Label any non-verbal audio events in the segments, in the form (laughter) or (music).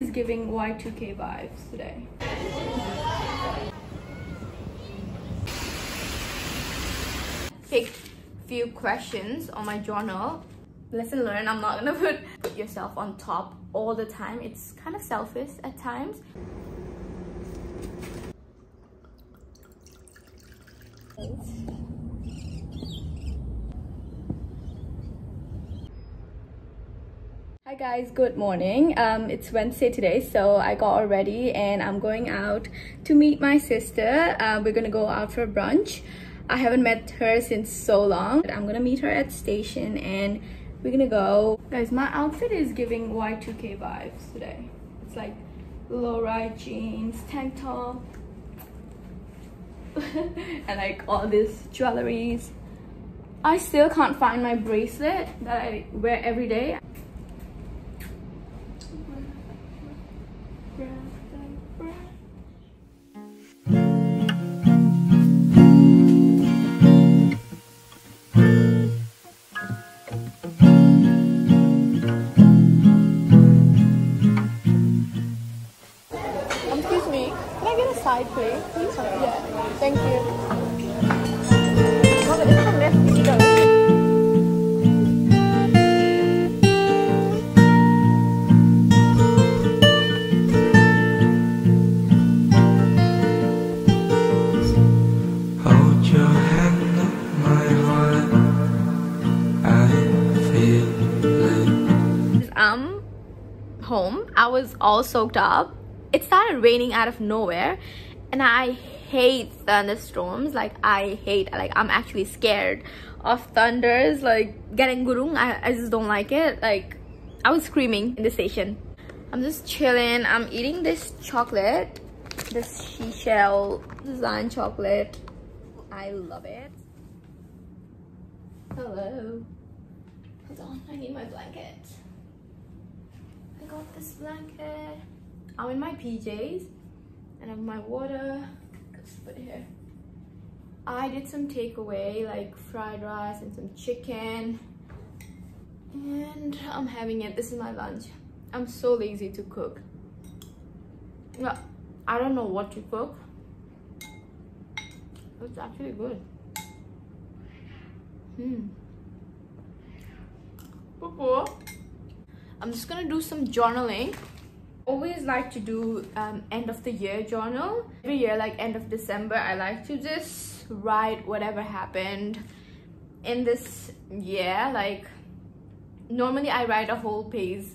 is giving Y2K vibes today. Picked few questions on my journal. Lesson learned, I'm not gonna put, (laughs) put yourself on top all the time. It's kind of selfish at times. Hi guys, good morning. Um, it's Wednesday today, so I got all ready and I'm going out to meet my sister. Uh, we're gonna go out for brunch. I haven't met her since so long. I'm gonna meet her at station and we're gonna go. Guys, my outfit is giving Y2K vibes today. It's like low-rise jeans, tank top, (laughs) and like all these jewelries. I still can't find my bracelet that I wear every day. Was all soaked up. It started raining out of nowhere, and I hate thunderstorms. Like I hate. Like I'm actually scared of thunders. Like getting gurung. I, I just don't like it. Like I was screaming in the station. I'm just chilling. I'm eating this chocolate, this seashell design chocolate. I love it. Hello. Hold on, I need my blanket. I got this blanket. I'm in my PJs and I have my water. Let's put it here. I did some takeaway like fried rice and some chicken. And I'm having it. This is my lunch. I'm so lazy to cook. Yeah, I don't know what to cook. It's actually good. Hmm. Poo-poo. I'm just gonna do some journaling. Always like to do um, end of the year journal. Every year, like end of December, I like to just write whatever happened in this year. Like normally I write a whole page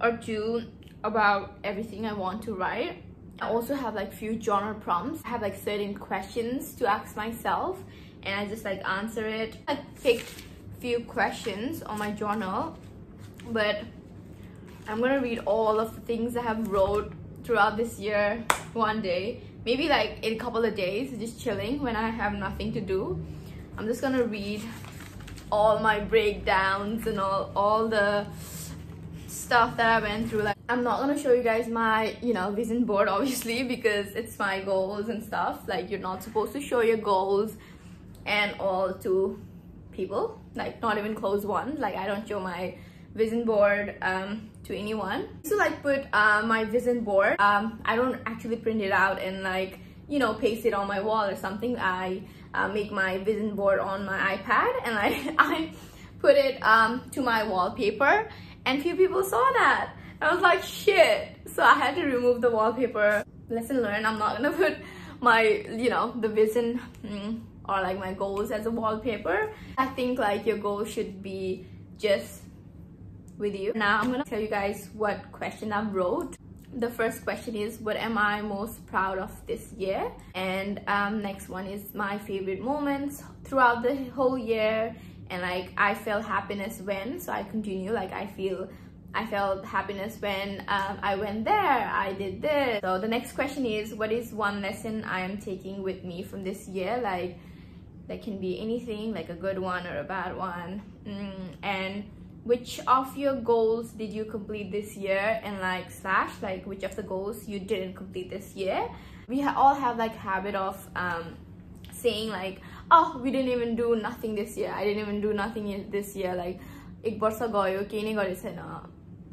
or two about everything I want to write. I also have like few journal prompts. I have like certain questions to ask myself and I just like answer it. I picked few questions on my journal but I'm gonna read all of the things I have wrote throughout this year one day. Maybe like in a couple of days just chilling when I have nothing to do. I'm just gonna read all my breakdowns and all all the stuff that I went through. Like I'm not gonna show you guys my you know vision board (laughs) obviously because it's my goals and stuff. Like you're not supposed to show your goals and all to people. Like not even close ones like I don't show my vision board um to anyone. So like put uh, my vision board um i don't actually print it out and like you know paste it on my wall or something. I uh, make my vision board on my ipad and i (laughs) i put it um to my wallpaper and few people saw that. I was like shit. So i had to remove the wallpaper. Lesson learned i'm not gonna (laughs) put my you know the vision mm, or like my goals as a wallpaper. I think like your goal should be just with you. Now I'm gonna tell you guys what question I wrote. The first question is what am I most proud of this year? And um, next one is my favorite moments throughout the whole year and like I felt happiness when so I continue like I feel I felt happiness when um, I went there, I did this. So the next question is what is one lesson I am taking with me from this year? Like that can be anything like a good one or a bad one. Mm, and which of your goals did you complete this year? And like slash like which of the goals you didn't complete this year? We ha all have like habit of um saying like oh we didn't even do nothing this year. I didn't even do nothing this year. Like na uh,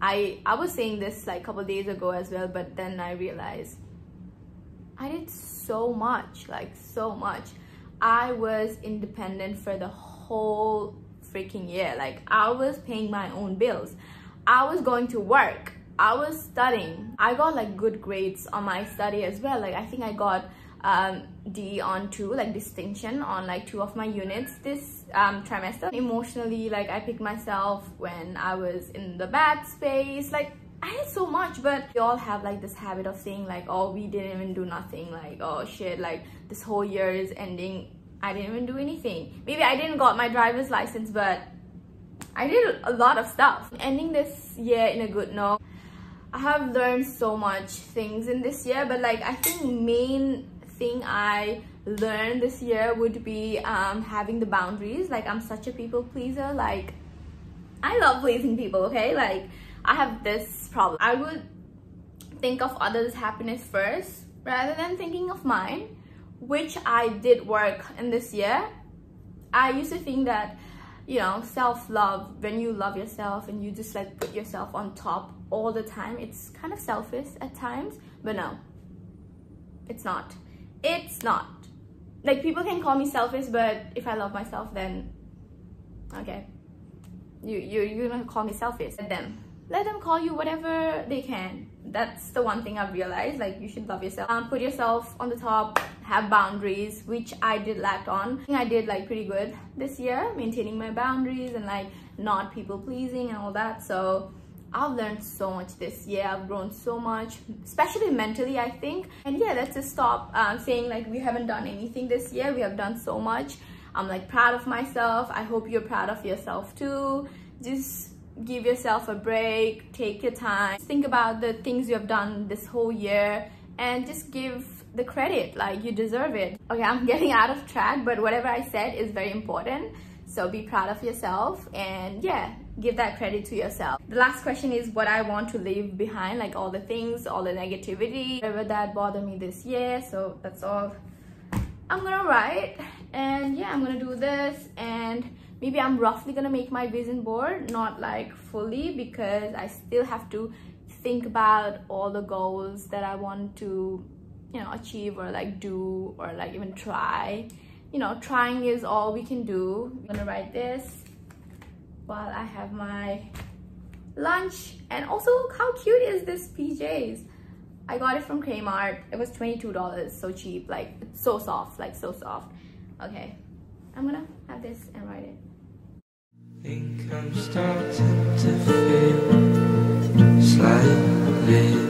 i i was saying this like couple days ago as well but then i realized i did so much like so much. I was independent for the whole freaking year. Like I was paying my own bills. I was going to work. I was studying. I got like good grades on my study as well. Like I think I got um, D on two, like distinction on like two of my units this um, trimester. Emotionally, like I picked myself when I was in the bad space. Like I had so much, but we all have like this habit of saying like, oh, we didn't even do nothing. Like, oh shit, like this whole year is ending. I didn't even do anything. Maybe I didn't got my driver's license, but I did a lot of stuff. Ending this year in a good note. I have learned so much things in this year, but like I think main thing I learned this year would be um, having the boundaries. Like I'm such a people pleaser. Like I love pleasing people, okay? Like I have this problem. I would think of others' happiness first rather than thinking of mine, which I did work in this year. I used to think that, you know, self-love, when you love yourself and you just like put yourself on top all the time, it's kind of selfish at times, but no, it's not. It's not. Like people can call me selfish but if i love myself then okay. You you you're gonna call me selfish. Let them. Let them call you whatever they can. That's the one thing i've realized like you should love yourself. Um, put yourself on the top have boundaries which i did lack on i, did like pretty good this year maintaining my boundaries and like not people pleasing and all that so I've learned so much this year. I've grown so much, especially mentally, I think. And yeah, let's just stop uh, saying like we haven't done anything this year. We have done so much. I'm like proud of myself. I hope you're proud of yourself too. Just give yourself a break, take your time. Think about the things you have done this whole year and just give the credit like you deserve it. Okay, I'm (laughs) getting out of track, but whatever I said is very important. So be proud of yourself and yeah, give that credit to yourself. The last question is what I want to leave behind, like all the things, all the negativity, whatever that bothered me this year. So that's all I'm gonna write. And yeah, I'm gonna do this and maybe I'm roughly gonna make my vision board, not like fully because I still have to think about all the goals that I want to, you know, achieve or like do or like even try. You know, trying is all we can do. I'm gonna write this while I have my lunch. And also, how cute is this PJs? I got it from Kmart. It was $22, so cheap, like it's so soft, like so soft. Okay, I'm gonna have this and write it. Think I'm starting to feel slightly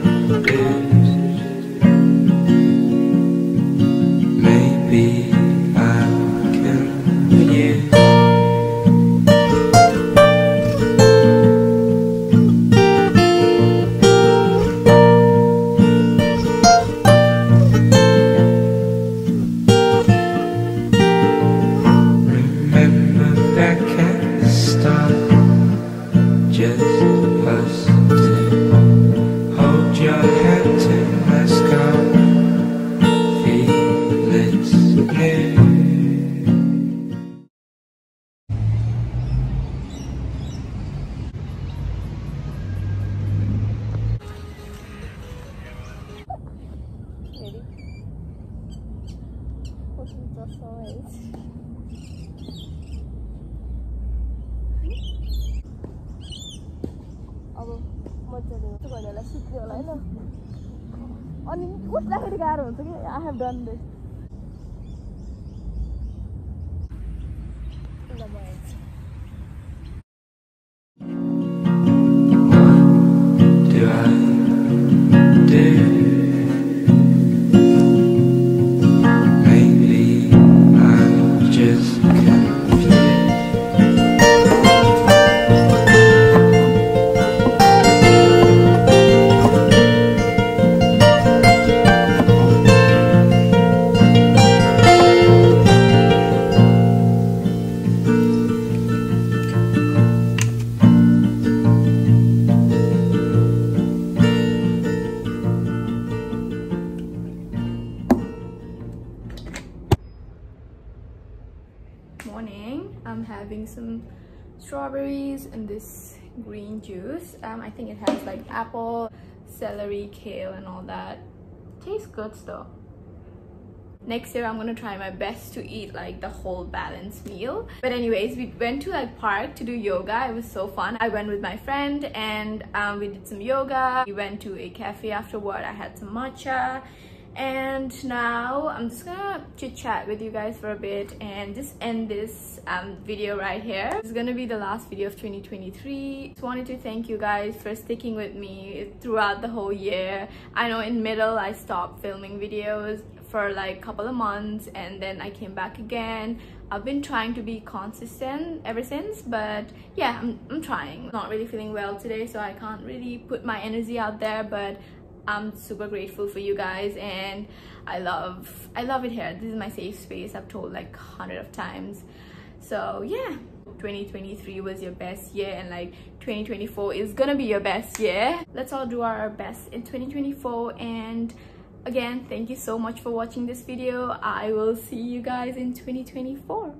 अनि उठ्दाखेरि गाह्रो हुन्छ कि? I have done this having some strawberries and this green juice. Um i think it has like apple celery kale and all that. Tastes good though next year i'm gonna try my best to eat like the whole balanced meal. But anyways we went to like park to do yoga. It was so fun. I went with my friend and um, we did some yoga. We went to a cafe afterward. I had some matcha and now i'm just gonna chit chat with you guys for a bit and just end this um, video right here it's gonna be the last video of 2023 just wanted to thank you guys for sticking with me throughout the whole year i know in middle i stopped filming videos for like a couple of months and then I came back again. I've been trying to be consistent ever since but yeah I'm, I'm trying. Not really feeling well today so I can't really put my energy out there but I'm super grateful for you guys and I love I love it here. This is my safe space I've told like hundred of times. So yeah 2023 was your best year and like 2024 is gonna be your best year. Let's all do our best in 2024 and again thank you so much for watching this video i will see you guys in 2024